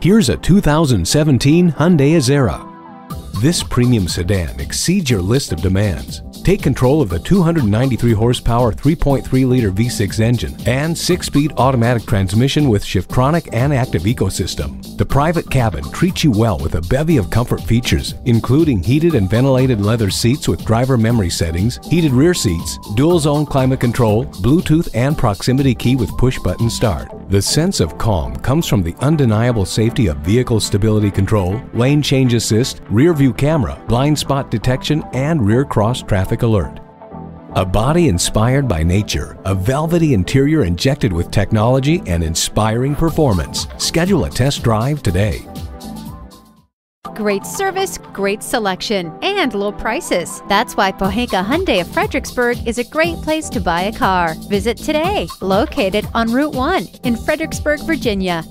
Here's a 2017 Hyundai Azera. This premium sedan exceeds your list of demands. Take control of the 293 horsepower 3.3-liter V6 engine and 6-speed automatic transmission with Shiftronic and Active Ecosystem. The private cabin treats you well with a bevy of comfort features, including heated and ventilated leather seats with driver memory settings, heated rear seats, dual zone climate control, Bluetooth and proximity key with push button start. The sense of calm comes from the undeniable safety of vehicle stability control, lane change assist, rear view camera, blind spot detection, and rear cross traffic alert. A body inspired by nature, a velvety interior injected with technology and inspiring performance. Schedule a test drive today. Great service, great selection, and low prices. That's why Pohanka Hyundai of Fredericksburg is a great place to buy a car. Visit today, located on Route 1 in Fredericksburg, Virginia.